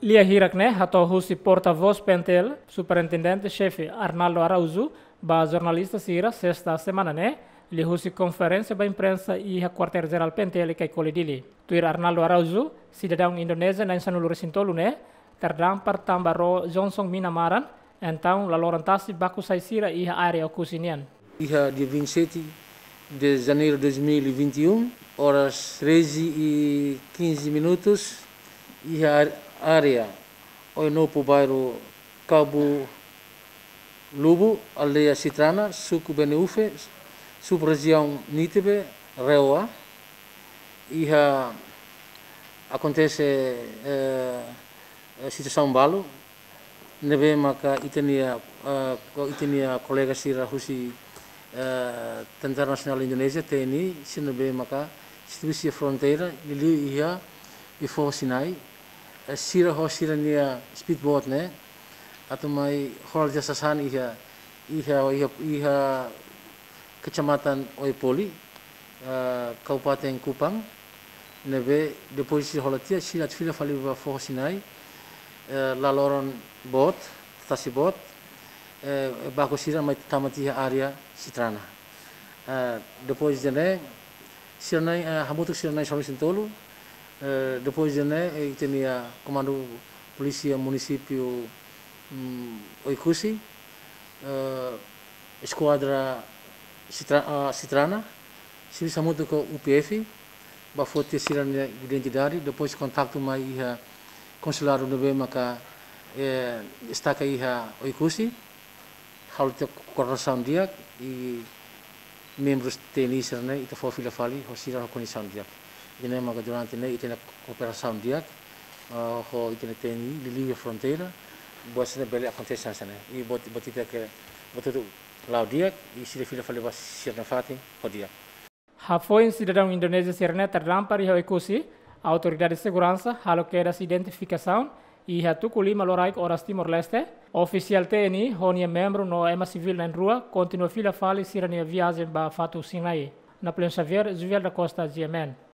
Lia hirak ne atau husi porta-voz pentel, superintendente-chefe Arnaldo Arauzo, ba jornalista sira sexta semana ne, li husi conferência ba imprensa e a quartel-geral pentel que colidili. Tuir Arnaldo Arauzo, cidadão indonésia na insanulu resintolu ne, terdampar tambaro Johnson Minamaran, então lalorantasi baku saisira e a área ocusinian. Dia 27 de janeiro de 2021, horas 13 e 15 minutos, e a área Oinopo bairro Cabo Lubo, aldeia Citrana, suco Beneufe, sub-região Nítebe, Reoa. E a, acontece eh, a situação balo, nebe maka itenia uh, itenia colega sira husi uh, Tentara Nasional Indonesia TNI sinabe maka institusi fronteira ili ia i fo Sinai sira ho sira nia speedboat ne. Atau mai hol jasa san iha iha iha iha kecamatan Oepoli uh, Kabupaten Kupang. Nebe deposisi holatia sira tfila fali va fo Sinai. Uh, laloron bot stasi bot uh, bako sira mai tamati area sitrana. Uh, depois jene sira nai hamutuk sira nai solusin tolu Uh, depois de né, eu tinha comando polícia município um, Oikusi, uh, esquadra Citra, uh, Citrana, serviço muito com o UPF, para ter sido identidade, depois contato mais a consular do bem maka eh, está aí a Oikusi, hal te coração dia e membros tenis né, foi filha fali, hosira condição dia ina maga durante ne itena operação dia uh, ho di linha fronteira boas ne bele acontece sana e bot botita que botutu lau dia e se filha fale bas sirna fati ho dia Hafoin cidadão indonésia sirne terdampar e ikusi autoridade de segurança halo que era identificação e lima loraik oras Timor Leste. Oficial TNI honia membro no ema civil na rua continua fila fale sirania viagem ba fatu Sinai. Na Pleno Xavier Juvel da Costa GMN